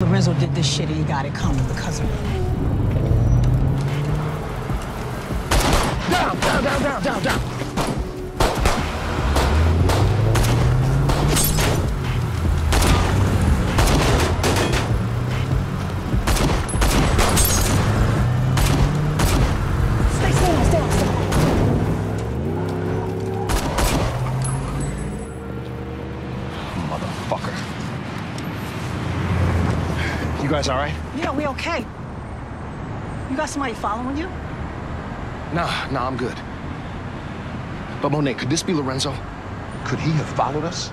Lorenzo did this shit and he got it coming because of me. Down, down, down, down, down, down. Stay stay still. Motherfucker. You guys all right? Yeah, we okay. You got somebody following you? Nah, nah, I'm good. But Monet, could this be Lorenzo? Could he have followed us?